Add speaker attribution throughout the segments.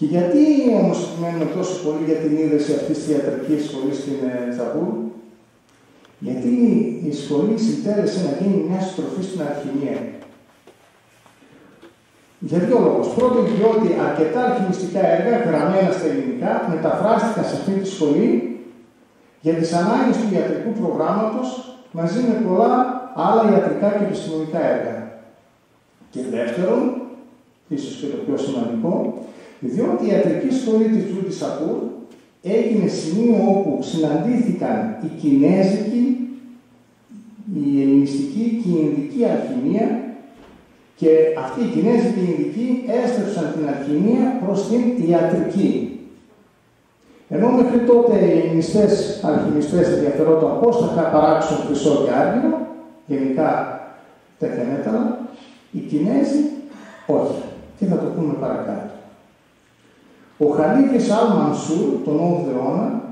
Speaker 1: Και γιατί όμως μένουμε τόσο πολύ για την είδηση αυτής της ιατρικής σχολής στην Τζαμπούρ, γιατί η σχολή συντέλεσε να γίνει μια στροφή στην αλχημία. Για δύο λόγους. Πρώτον, διότι αρκετά αλχημιστικά έργα γραμμένα στα ελληνικά μεταφράστηκαν σε αυτή τη σχολή για τις ανάγκες του ιατρικού προγράμματος μαζί με πολλά άλλα ιατρικά και επιστημονικά έργα. Και δεύτερον, ίσως και το πιο σημαντικό, διότι η ιατρική σχολή της Τζούντι Σαπούρ έγινε σημείο όπου συναντήθηκαν η Κινέζικη, η Ελληνιστική και η Ινδική αλχημία και αυτοί οι Κινέζοι και οι Ινδικοί έστρεψαν την αλχημία προς την ιατρική. Ενώ μέχρι τότε οι ελληνιστές αλχημιστές ενδιαφερόταν πώς θα παράξουν χρυσό και άργυρο, γενικά τέτοια μέταλλα, οι Κινέζοι όχι. Και θα το πούμε παρακάτω. Ο Χαλίφης Αλ Μανσούρ, τον 8ο αιώνα,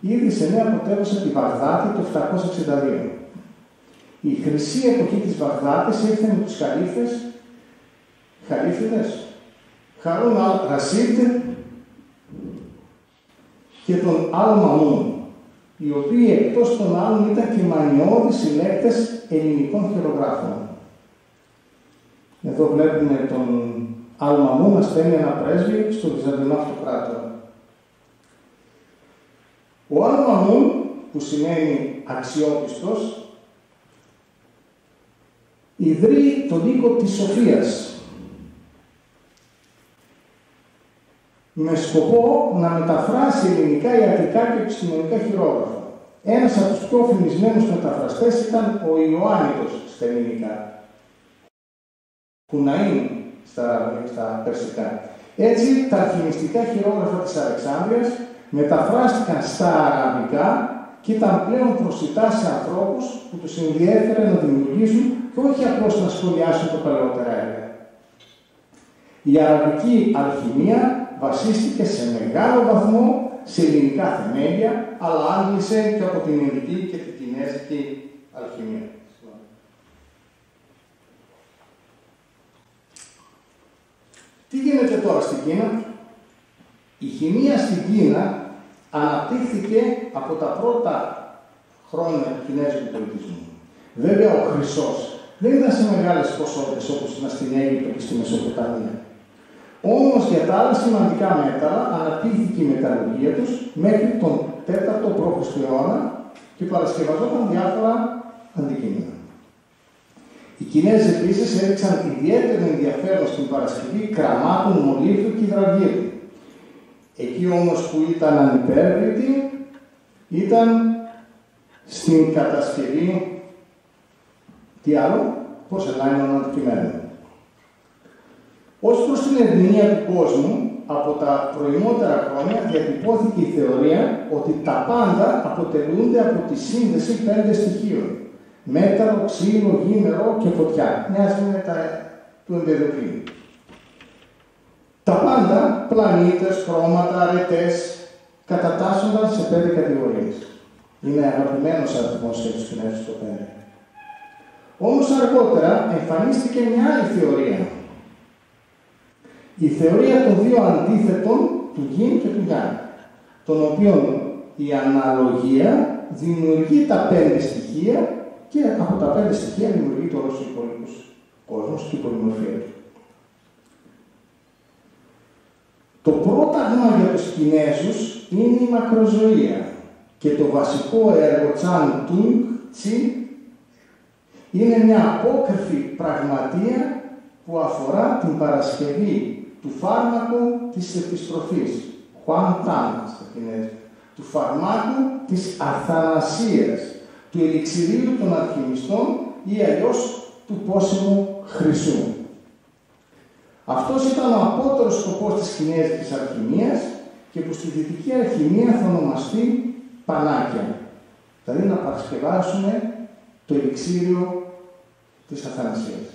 Speaker 1: ίδρυσε νέα πρωτεύουσα τη Βαγδάτη το 762. Η χρυσή εποχή της Βαγδάτης ήρθε με τους Χαλίφες, Χαλίφιδες, Χαρούν Αλ Ρασίδ και τον Αλ Μαμούν, οι οποίοι εκτός των άλλων ήταν και μανιώδεις συλλέκτες ελληνικών χειρογράφων. Εδώ βλέπουμε τον Αλμαμού να στέλνει ένα πρέσβη στο Βυζαντινό Αυτοκράτορα. Ο Αλμαμούν, που σημαίνει αξιόπιστος, ιδρύει τον οίκο της Σοφίας με σκοπό να μεταφράσει ελληνικά, ιατρικά και επιστημονικά χειρόγραφα. Ένας από τους πιο φημισμένους μεταφραστές ήταν ο Ιωάννητος στα ελληνικά. Κουναΐν στα, στα περσικά. Έτσι, τα αλχημιστικά χειρόγραφα της Αλεξάνδρειας μεταφράστηκαν στα αραβικά και ήταν πλέον προσιτά σε ανθρώπους που τους ενδιέφερε να δημιουργήσουν και όχι απλώς να σχολιάσουν το παλαιότερα έργα. Η αραβική αλχημία βασίστηκε σε μεγάλο βαθμό σε ελληνικά θεμέλια, αλλά άντλησε και από την ελληνική και την κινέζικη αλχημία. Τι γίνεται τώρα στην Κίνα; Η χημεία στην Κίνα αναπτύχθηκε από τα πρώτα χρόνια του Κινέζικου πολιτισμού. Βέβαια ο χρυσός δεν ήταν σε μεγάλες ποσότητες όπως ήταν στην Αίγυπτο και στη Μεσοποταμία. Όμως για τα άλλα σημαντικά μέταλλα αναπτύχθηκε η μεταλλουργία τους μέχρι τον 4ο π.Χ. αιώνα και παρασκευαζόταν διάφορα αντικείμενα. Οι Κινέζοι επίσης έδειξαν ιδιαίτερο ενδιαφέρον στην παρασκευή κραμάτων μολύβιου και υδραργύρου. Εκεί όμως που ήταν ανυπέρβλητοι ήταν στην κατασκευή τι άλλο, πορσελάνιων αντικειμένων. Ω προς την ερμηνεία του κόσμου, από τα προημότερα χρόνια διατυπώθηκε η θεωρία ότι τα πάντα αποτελούνται από τη σύνδεση πέντε στοιχείων μέταλλο, ξύλο, γη, νερό και φωτιά. Μοιάζει με τα του Εμπεδοκλίνου. Τα πάντα, πλανήτες, χρώματα, αρετές, κατατάσσονταν σε πέντε κατηγορίες. Είναι αγαπημένος αριθμός για τους Κινέζους το πέντε. Όμως αργότερα εμφανίστηκε μια άλλη θεωρία. Η θεωρία των δύο αντίθετων του Γιν και του Γιάννη, των οποίων η αναλογία δημιουργεί τα πέντε στοιχεία και από τα πέντε στοιχεία δημιουργείται όλο ο υπόλοιπος κόσμος και η πολυμορφία του. Το πρόταγμα για τους Κινέζους είναι η μακροζωία και το βασικό έργο Τσάν Τούγκ Τσι είναι μια απόκριφη πραγματεία που αφορά την παρασκευή του φάρμακου της επιστροφής, Χουάν Τάν στα Κινέζικα, του φαρμάκου της αθανασίας, του ελιξηρίου των αλχημιστών ή αλλιώς του πόσιμου χρυσού. Αυτός ήταν ο απότερος σκοπός της Κινέζικης αλχημίας και που στη δυτική αλχημία θα ονομαστεί πανάκια. Δηλαδή να παρασκευάσουμε το ελιξίριο της αθανασίας.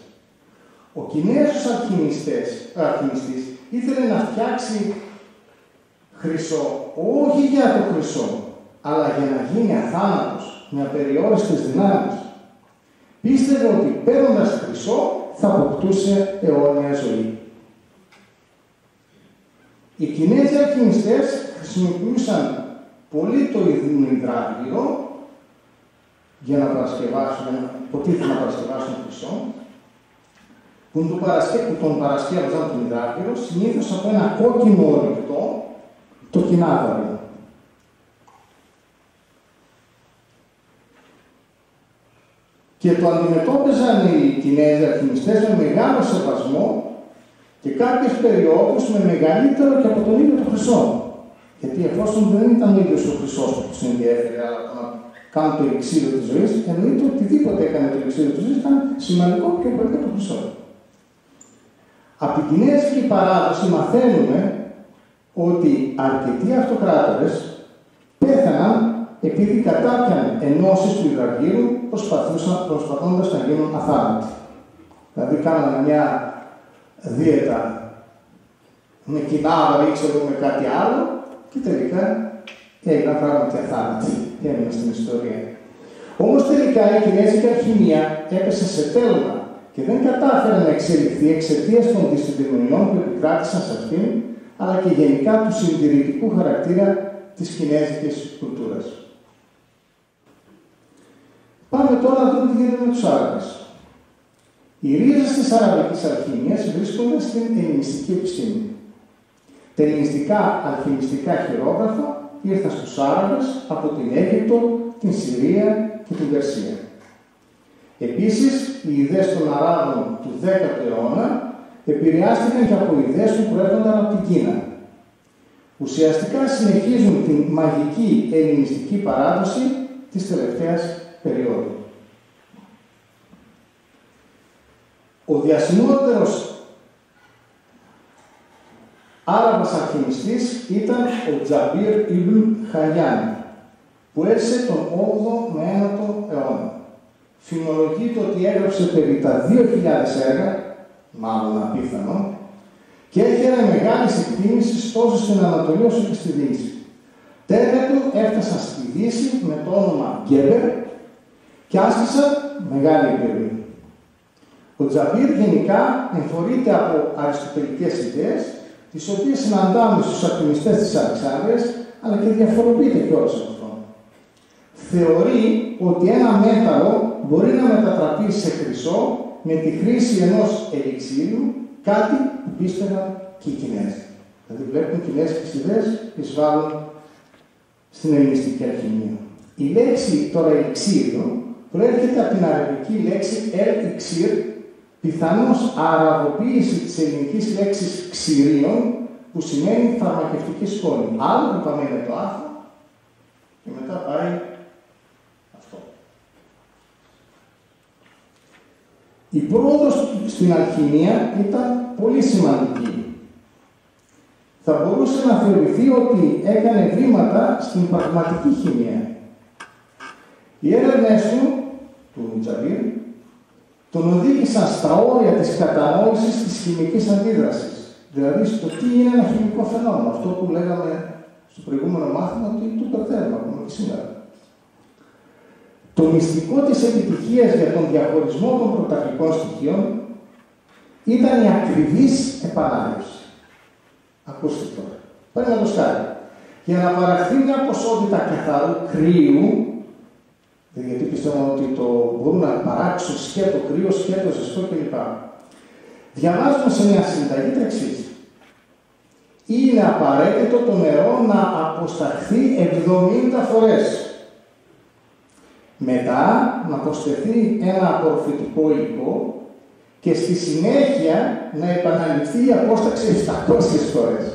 Speaker 1: Ο Κινέζος αλχημιστής ήθελε να φτιάξει χρυσό, όχι για το χρυσό, αλλά για να γίνει αθάνατος με απεριόριστες δυνάμεις. Πίστευε ότι παίρνοντας χρυσό θα αποκτούσε αιώνια ζωή. Οι Κινέζοι αλχημιστές χρησιμοποιούσαν πολύ το υδράργυρο για να παρασκευάσουν, υποτίθεται να παρασκευάσουν χρυσό, που, τον, παρασκε... που τον παρασκεύαζαν τον υδράργυρο, συνήθως από ένα κόκκινο ορυκτό, το κοινάδαρο. Και το αντιμετώπιζαν οι Κινέζοι αλχημιστές με μεγάλο σεβασμό και κάποιες περιόδους με μεγαλύτερο και από τον ίδιο το χρυσό. Γιατί εφόσον δεν ήταν ο ίδιος ο χρυσός που τους ενδιαφέρει, αλλά το να κάνουν το ελιξίδιο της ζωής, εννοείται οτιδήποτε έκανε το ελιξίδιο της ζωής ήταν σημαντικό πιο πολύ από το χρυσό. Από την Κινέζικη παράδοση μαθαίνουμε ότι αρκετοί αυτοκράτορες πέθαναν επειδή κατάπιαν ενώσεις του υδραργύρου προσπαθώντας να γίνουν αθάνατοι. Δηλαδή κάνανε μια δίαιτα με κοινάβα ή ξέρω με κάτι άλλο και τελικά έγιναν πράγματι αθάνατοι και έμειναν στην ιστορία. Όμως τελικά η κινέζικη αλχημία έπεσε σε τέλμα και δεν κατάφερε να εξελιχθεί εξαιτίας των δυστυχημιών που επικράτησαν σε αυτήν, αλλά και γενικά του συντηρητικού χαρακτήρα της κινέζικης κουλτούρας. Πάμε τώρα να δούμε τι γίνεται με τους Άραβες. Οι ρίζες της Αραβικής Αλχημίας βρίσκονται στην ελληνιστική επιστήμη. Τα ελληνιστικά αλχημιστικά χειρόγραφα ήρθαν στους Άραβες από την Αίγυπτο, την Συρία και την Περσία. Επίσης, οι ιδέες των Αράβων του 10ου αιώνα επηρεάστηκαν και από ιδέες που προέρχονταν από την Κίνα. Ουσιαστικά συνεχίζουν την μαγική ελληνιστική παράδοση της τελευταίας περίοδου. Ο διασημότερος Άραβας αλχημιστής ήταν ο Τζαμπίρ Ιμπν Χαγιάν, που έζησε τον 8ο με 9ο αιώνα. Φημολογείται ότι έγραψε περί τα 2.000 έργα, μάλλον απίθανο, και έφερε μεγάλη εκτίμηση τόσο στην Ανατολή όσο και στη Δύση. Τέλεια του έφτασαν στη Δύση με το όνομα Γκέμπερ και άσκησαν μεγάλη επιρροή. Ο Τζαμπίρ γενικά εμφορείται από αριστοτελικές ιδέες, τις οποίες συναντάμε στους ακτιμιστές της Αλεξάνδρειας, αλλά και διαφοροποιείται κιόλας από αυτό. Θεωρεί ότι ένα μέταλλο μπορεί να μετατραπεί σε χρυσό με τη χρήση ενός ελιξίριου, κάτι που πίστευαν και οι Κινέζοι. Δηλαδή βλέπουν οι Κινέζικες ιδέες εισβάλλουν στην ελληνιστική αλχημία. Η λέξη τώρα ελιξίριο προέρχεται από την αραβική λέξη el-iξίρ, πιθανώς αραβοποίηση της ελληνικής λέξης ξηρίων, που σημαίνει φαρμακευτική σκόνη. Άλλο που πάμε είναι το άθρο και μετά πάει αυτό. Η πρόοδος στην αλχημία ήταν πολύ σημαντική. Θα μπορούσε να θεωρηθεί ότι έκανε βήματα στην πραγματική χημία. Οι έρευνε του του Τζαβίρ, τον οδήγησαν στα όρια της κατανόησης της χημικής αντίδρασης. Δηλαδή στο τι είναι ένα χημικό φαινόμενο. Αυτό που λέγαμε στο προηγούμενο μάθημα ότι το περθέρουμε ακόμα και σήμερα. Το μυστικό της επιτυχίας για τον διαχωρισμό των πρωταρχικών στοιχείων ήταν η ακριβής επανάληψη. Ακούστε τώρα. Παραδείγματος χάρη. Για να παραχθεί μια ποσότητα καθαρού κρύου, γιατί πιστεύω ότι το μπορούν να παράξουν σκέτο κρύο, σκέτο ζεστό κλπ. Διαβάζουμε σε μια συνταγή τα εξής. Είναι απαραίτητο το νερό να αποσταχθεί 70 φορές. Μετά να προσθεθεί ένα απορροφητικό υλικό και στη συνέχεια να επαναληφθεί η απόσταξη 700 φορές.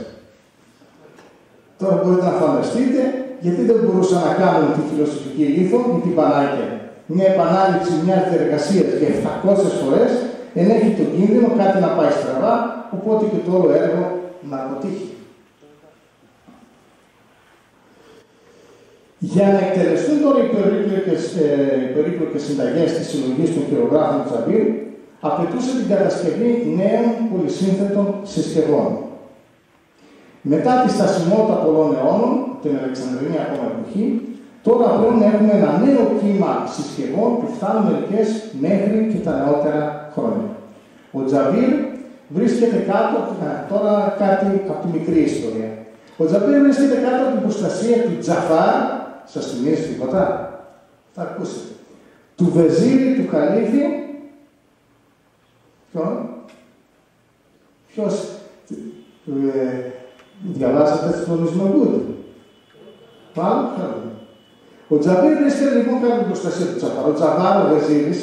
Speaker 1: Τώρα μπορείτε να φανταστείτε γιατί δεν μπορούσαν να κάνουν τη φιλοσοφική λίθο ή την πανάκια. Μια επανάληψη μιας διαδικασίας και 700 φορές ενέχει τον κίνδυνο κάτι να πάει στραβά, οπότε και το όλο έργο να αποτύχει. Για να εκτελεστούν τώρα οι περίπλοκες, ε, περίπλοκες συνταγές της συλλογής των χειρογράφων Τζαμπίρ, απαιτούσε την κατασκευή νέων πολυσύνθετων συσκευών. Μετά τη στασιμότητα πολλών αιώνων, την Αλεξανδρινή ακόμα εποχή, τώρα πλέον έχουμε ένα νέο κύμα συσκευών που φτάνουν μερικές μέχρι και τα νεότερα χρόνια. Ο Τζαβίρ βρίσκεται κάτω, τώρα κάτι από τη μικρή ιστορία. Ο Τζαμπέρ βρίσκεται κάτω από την προστασία του Τζαφάρ, σας θυμίζει τίποτα, θα ακούσετε. Του Βεζίρι, του Χαλίφη, ποιον, ποιος, ε, διαβάσατε τον Ισμαγκούτ. Πάλι, Ο Τζαμπέρ βρίσκεται λοιπόν κάτω από την προστασία του Τζαφάρ. Ο Τζαβάρ, ο Βεζίρης,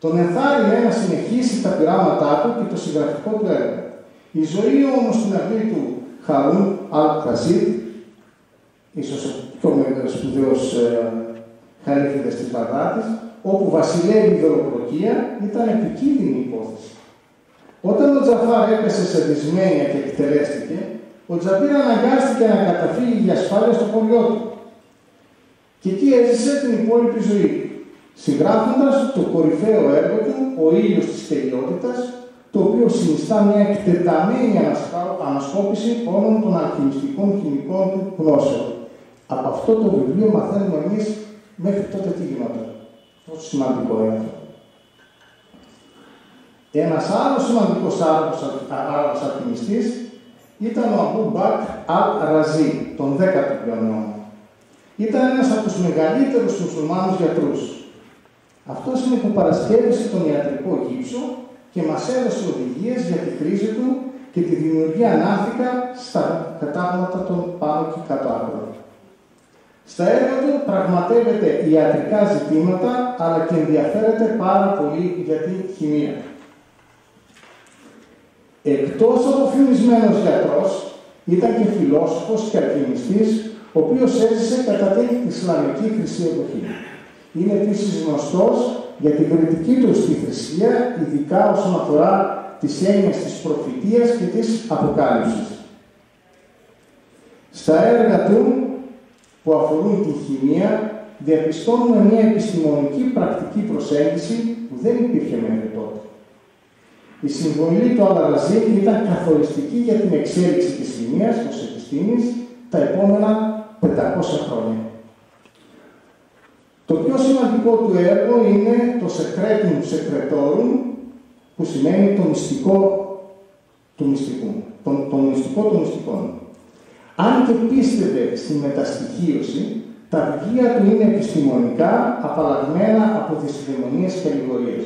Speaker 1: τον ενθάρρυνε να συνεχίσει τα πειράματά του και το συγγραφικό του έργο. Η ζωή όμως στην αυλή του Χαρούν Αλ Χασίδ, ίσως ο πιο σπουδαίος ε, χαρίφιδες της Βαγδάτη, όπου βασιλεύει η δολοπροκία, ήταν επικίνδυνη υπόθεση. Όταν ο Τζαφάρ έπεσε σε δυσμένεια και εκτελέστηκε, ο Τζαμπίρ αναγκάστηκε να καταφύγει για ασφάλεια στο χωριό του. Και εκεί έζησε την υπόλοιπη ζωή του συγγράφοντας το κορυφαίο έργο του, «Ο ήλιος της τελειότητας», το οποίο συνιστά μια εκτεταμένη ανασκόπηση όλων των αλχημιστικών χημικών του γνώσεων. Από αυτό το βιβλίο μαθαίνουμε εμείς μέχρι τότε τι γινόταν. Πόσο σημαντικό είναι αυτό. Ένας άλλος σημαντικός Άραβο αλχημιστή ήταν ο Αμπού Μπακ Αλ Ραζί, τον 10ο αιώνα. Ήταν ένας από τους μεγαλύτερους μουσουλμάνους γιατρούς. Αυτός είναι που παρασκεύασε τον ιατρικό γύψο και μας έδωσε οδηγίες για τη χρήση του και τη δημιουργία ανάθηκα στα κατάγματα των πάνω και κάτω άκρων. Στα έργα του πραγματεύεται ιατρικά ζητήματα, αλλά και ενδιαφέρεται πάρα πολύ για τη χημεία. Εκτός από φημισμένος γιατρός, ήταν και φιλόσοφος και αλχημιστής, ο οποίος έζησε κατά την Ισλαμική Χρυσή Εποχή. Είναι επίσης γνωστός για την κριτική του στη θρησκεία, ειδικά όσον αφορά τις έννοιες της προφητείας και της αποκάλυψης. Στα έργα του που αφορούν τη χημεία, διαπιστώνουμε μια επιστημονική πρακτική προσέγγιση που δεν υπήρχε μέχρι τότε. Η συμβολή του Αλαραζή ήταν καθοριστική για την εξέλιξη της χημίας ως επιστήμης τα επόμενα 500 χρόνια. Το πιο σημαντικό του έργο είναι το Secretum Secretorum, που σημαίνει το μυστικό του μυστικού, το, το μυστικό των μυστικών. Αν και πίστευε στη μεταστοιχίωση, τα βιβλία του είναι επιστημονικά απαλλαγμένα από τις δαιμονίες και αλληγορίες.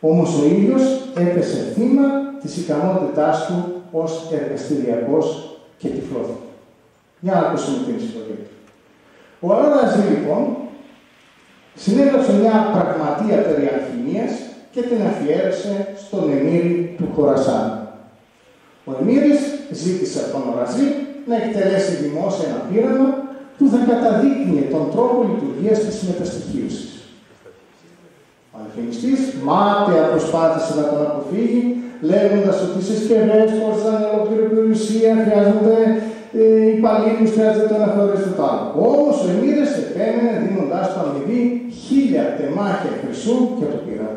Speaker 1: Όμως ο ίδιος έπεσε θύμα της ικανότητάς του ως εργαστηριακός και τυφλώθηκε. Για να ακούσουμε την ιστορία. Ο Αρώναζη λοιπόν συνέγραψε μια πραγματεία περί αλχημίας και την αφιέρωσε στον Εμμύρη του Χωρασάν. Ο Εμμύρης ζήτησε από τον Οραζή να εκτελέσει δημόσια ένα πείραμα που θα καταδείκνυε τον τρόπο λειτουργίας της μεταστοιχίωσης. Ο αλχημιστής μάταια προσπάθησε να τον αποφύγει, λέγοντας ότι οι συσκευές κόστησαν ολόκληρη περιουσία, χρειάζονται ε, υπαλλήλους χρειάζεται το ένα χωρί το άλλο. Όμω ο Εμμύρε επέμενε δίνοντάς του αμοιβή χίλια τεμάχια χρυσού και το πήραν.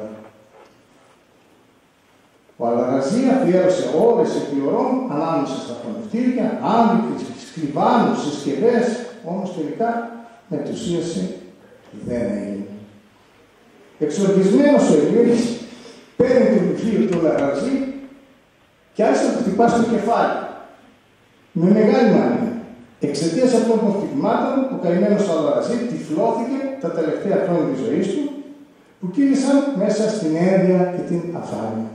Speaker 1: Ο Αλαγαζή αφιέρωσε ώρες επιωρών ανάμεσα στα φωνευτήρια, άμυκε, σκριβάνου, συσκευές, όμως τελικά με ενθουσίαση δεν έγινε. Εξοργισμένος ο Εμμύρη παίρνει το βιβλίο του Αλαγαζή και άρχισε να χτυπά στο κεφάλι με μεγάλη μάνια. Εξαιτίας αυτών των χτυπημάτων, ο καημένος Αλαραζή τυφλώθηκε τα τελευταία χρόνια της ζωής του, που κύλησαν μέσα στην ένδια και την αφάνεια.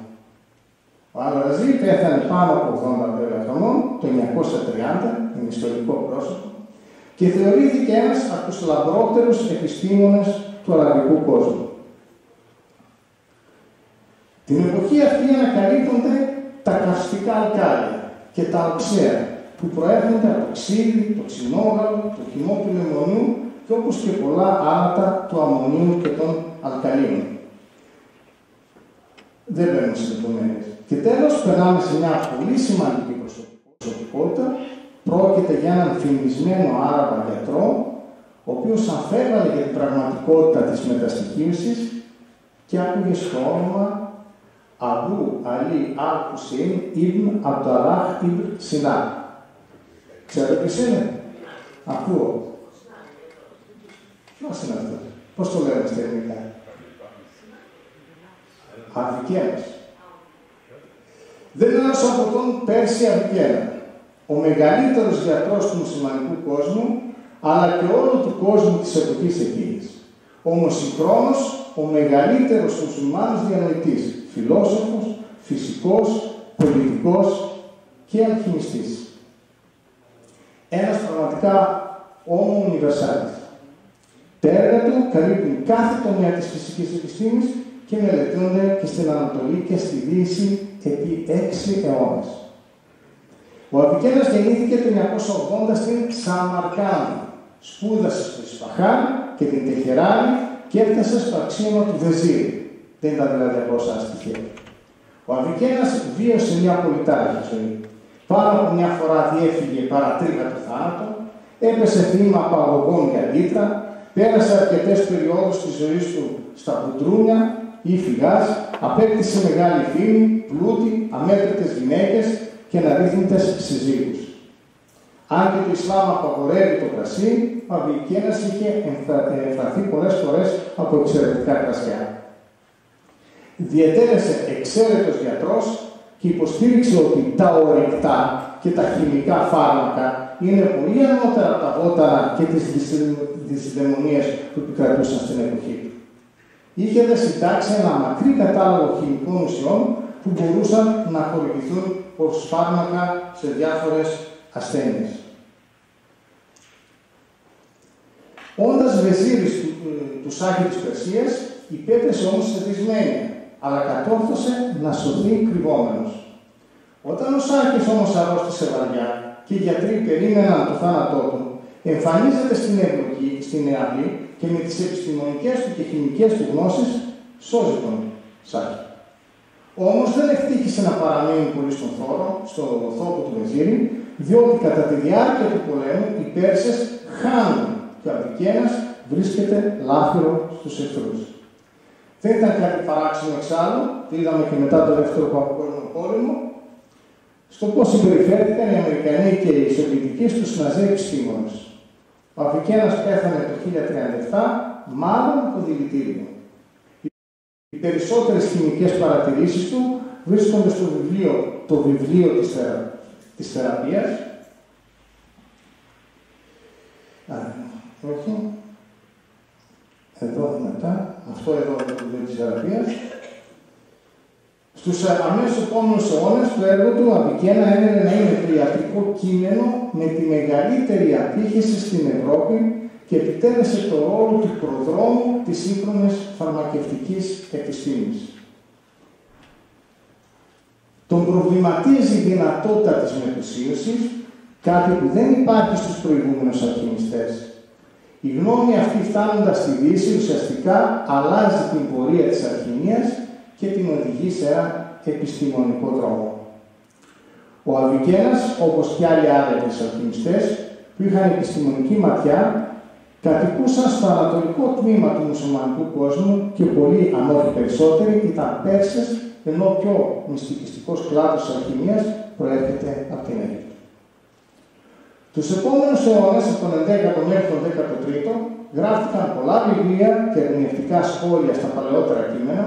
Speaker 1: Ο Αλαραζή πέθανε πάνω από 80 χρονών, το 1930, είναι ιστορικό πρόσωπο, και θεωρήθηκε ένας από τους λαμπρότερους επιστήμονες του αραβικού κόσμου. Την εποχή αυτή ανακαλύπτονται τα καυστικά αλκάλια και τα οξέα, που προέρχονται από ξύδι, το ξινόγαλο, το χυμό του λεμονιού και όπως και πολλά άλλα του αμμονίου και των αλκαλίων. Δεν μπαίνουμε σε λεπτομέρειες. Και τέλος, περνάμε σε μια πολύ σημαντική προσωπικότητα. Πρόκειται για έναν φημισμένο Άραβα γιατρό, ο οποίος αμφέβαλε για την πραγματικότητα της μεταστοιχίωσης και άκουγε στο όνομα Αμπού Αλή Αλ Χουσίν Ιμπν Αμπταλάχ Ιμπν Σινά. Ξέρετε ποιος είναι; Ακούω. Ποιος είναι αυτός; Πώς το λέμε στα ελληνικά; Αδικαίος. Δεν είναι άλλος από τον Πέρσι Αβικένα, ο μεγαλύτερος γιατρός του μουσουλμανικού κόσμου, αλλά και όλου του κόσμου της εποχής εκείνης. Όμως συγχρόνως ο μεγαλύτερος μουσουλμάνος διανοητής, φιλόσοφος, φυσικός, πολιτικός και αλχημιστής. Ένας πραγματικά όμο universalis. Τα έργα του καλύπτουν κάθε τομέα της φυσικής επιστήμης και μελετούνται και στην Ανατολή και στη Δύση επί έξι αιώνες. Ο Αβικένας γεννήθηκε το 1980 στην Σαμαρκάνη. Σπούδασε στο Ισπαχάν και την Τεχεράνη και έφτασε στο αξίωμα του Βεζίρι. Δεν ήταν δηλαδή απλώς άστοιχε. Ο Αβικένας βίωσε μια πολυτάρχη ζωή. Πάνω από μια φορά διέφυγε παρατρίχα του θάνατο, έπεσε θύμα παγωγών για λίτρα, πέρασε αρκετές περιόδους της ζωής του στα κουντρούνια ή φυγάς, απέκτησε μεγάλη φήμη, πλούτη, αμέτρητες γυναίκες και αναρρύθμιτες συζύγους. Αν και το Ισλάμ απαγορεύει το κρασί, ο Αβικένας είχε εμφραθεί πολλές φορές από εξαιρετικά κρασιά. Διετέλεσε εξαίρετος γιατρός και υποστήριξε ότι τα ορεικτά και τα χημικά φάρμακα είναι πολύ ανώτερα από τα βόταρα και τις δυσδαιμονίες που επικρατούσαν στην εποχή του. Είχε δε συντάξει ένα μακρύ κατάλογο χημικών ουσιών που μπορούσαν να χορηγηθούν ως φάρμακα σε διάφορες ασθένειες. Όντας βεζίρης του, του Σάχη της Περσίας, υπέπεσε όμως σε δυσμένεια αλλά κατόρθωσε να σωθεί κρυβόμενος. Όταν ο Σάκης όμως αρρώστησε βαριά και οι γιατροί περίμεναν το θάνατό του, εμφανίζεται στην ευλογή, στην Εαυλή και με τις επιστημονικές του και χημικές του γνώσεις σώζει τον Σάκη. Όμως δεν ευτύχησε να παραμείνει πολύ στον θόρο, στο θόκο του Βεζίρη, διότι κατά τη διάρκεια του πολέμου οι Πέρσες χάνουν και ο Αβικένας βρίσκεται λάφυρο στους εχθρούς. Δεν ήταν κάτι παράξενο εξάλλου, το είδαμε και μετά το δεύτερο παγκόσμιο πόλεμο, στο πώς συμπεριφέρθηκαν οι Αμερικανοί και οι Σοβιετικοί στου Ναζί επιστήμονες. Ο Αφρικένας πέθανε το 1037, μάλλον από δηλητήριο. Οι περισσότερες χημικές παρατηρήσεις του βρίσκονται στο βιβλίο, το βιβλίο της, θερα, της θεραπείας. όχι. Εδώ μετά αυτό εδώ το βιβλίο της θεραπείας. Στους αμέσως επόμενους αιώνες το έργο του Αβικένα έμενε να είναι το ιατρικό κείμενο με τη μεγαλύτερη απήχηση στην Ευρώπη και επιτέλεσε το ρόλο του προδρόμου της σύγχρονης φαρμακευτικής επιστήμης. Τον προβληματίζει η δυνατότητα της μετουσίωσης, κάτι που δεν υπάρχει στους προηγούμενους αλχημιστές. Η γνώμη αυτή φτάνοντας στη Δύση ουσιαστικά αλλάζει την πορεία της αλχημίας και την οδηγεί σε ένα επιστημονικό δρόμο. Ο Αβικένας, όπως και άλλοι άρετες αλχημιστές, που είχαν επιστημονική ματιά, κατοικούσαν στο ανατολικό τμήμα του μουσουλμανικού κόσμου και πολλοί, αν όχι περισσότεροι, ήταν Πέρσες, ενώ ο πιο μυστικιστικός κλάδος της αλχημίας προέρχεται από την Αίγυπτο. Τους επόμενους αιώνες, από τον 11ο μέχρι τον 13ο, γράφτηκαν πολλά βιβλία και ερμηνευτικά σχόλια στα παλαιότερα κείμενα,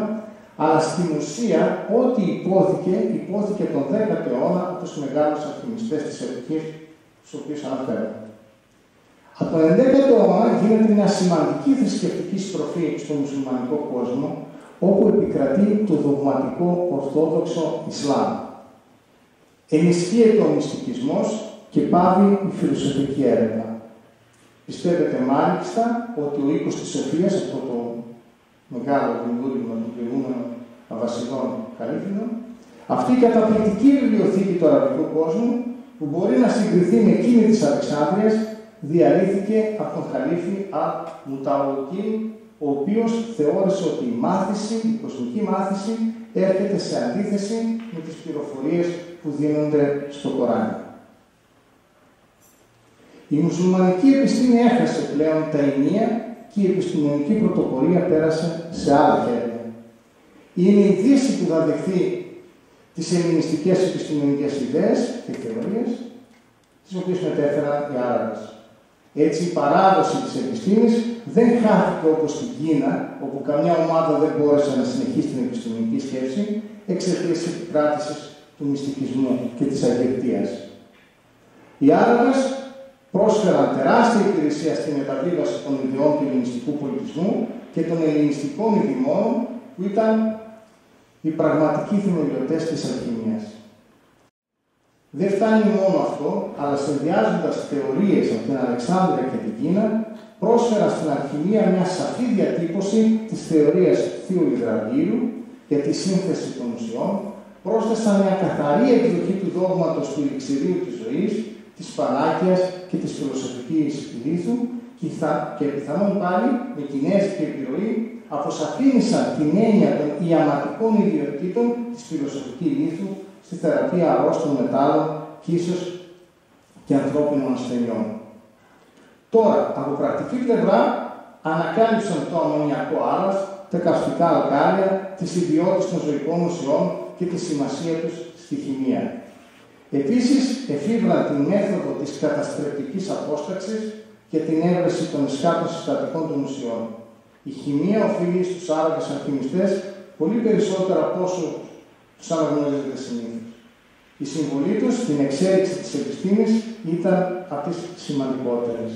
Speaker 1: αλλά στην ουσία ό,τι υπόθηκε, υπόθηκε τον 10ο αιώνα από τους μεγάλους αλχημιστές της εποχής, στους οποίους αναφέρω. Από τον 11ο αιώνα γίνεται μια σημαντική θρησκευτική στροφή στον μουσουλμανικό κόσμο, όπου επικρατεί το δογματικό ορθόδοξο Ισλάμ. Ενισχύεται ο μυστικισμός και πάβει η φιλοσοφική έρευνα. Πιστεύετε μάλιστα ότι ο οίκος της Σοφίας, αυτό το μεγάλο δημιούργημα των προηγούμενων βασικών καλύφινων, αυτή η καταπληκτική βιβλιοθήκη του αραβικού κόσμου, που μπορεί να συγκριθεί με εκείνη της Αλεξάνδρειας, διαλύθηκε από τον Χαλίφη Αλ Μουταουκίν, ο οποίος θεώρησε ότι η μάθηση, η κοσμική μάθηση, έρχεται σε αντίθεση με τις πληροφορίες που δίνονται στο Κοράνι. Η μουσουλμανική επιστήμη έχασε πλέον τα ενία και η επιστημονική πρωτοπορία πέρασε σε άλλα χέρια. Είναι η Δύση που θα δεχθεί τις ελληνιστικές επιστημονικές ιδέες και θεωρίες, τις οποίες μετέφεραν οι Άραβες. Έτσι, η παράδοση της επιστήμης δεν χάθηκε όπως στην Κίνα, όπου καμιά ομάδα δεν μπόρεσε να συνεχίσει την επιστημονική σκέψη εξαιτία τη επικράτησης του μυστικισμού και της αγγελτίας. Οι Άραβες πρόσφεραν τεράστια υπηρεσία στη μεταβίβαση των ιδιών του ελληνιστικού πολιτισμού και των ελληνιστικών ειδημών που ήταν οι πραγματικοί θεμελιωτές της αλχημίας. Δεν φτάνει μόνο αυτό, αλλά συνδυάζοντας θεωρίες από την Αλεξάνδρεια και την Κίνα, πρόσφερα στην αλχημία μια σαφή διατύπωση της θεωρίας θείου υδραργύρου για της σύνθεσης των ουσιών, πρόσθεσαν μια καθαρή εκδοχή του δόγματος του ελιξηρίου της ζωής, της πανάκιας και της φιλοσοφικής λίθου και, θα, και πιθανόν πάλι με κινέζικη επιρροή αποσαφήνισαν την έννοια των ιαματικών ιδιωτήτων της φιλοσοφικής λίθου στη θεραπεία αρρώστων μετάλλων και ίσως και ανθρώπινων ασθενειών. Τώρα, από πρακτική πλευρά, ανακάλυψαν το αμμονιακό άρας, τα καυστικά αλκάλια, τις ιδιότητες των ζωικών ουσιών και τη σημασία τους στη χημεία. Επίσης, εφήβραν τη μέθοδο της καταστρεπτικής απόσταξης και την έβρεση των εσκάτων συστατικών των ουσιών. Η χημεία οφείλει στους Άραβες αλχημιστές πολύ περισσότερα από όσο τους αναγνωρίζεται συνήθως. Η συμβολή τους στην εξέλιξη της επιστήμης ήταν από τις σημαντικότερες.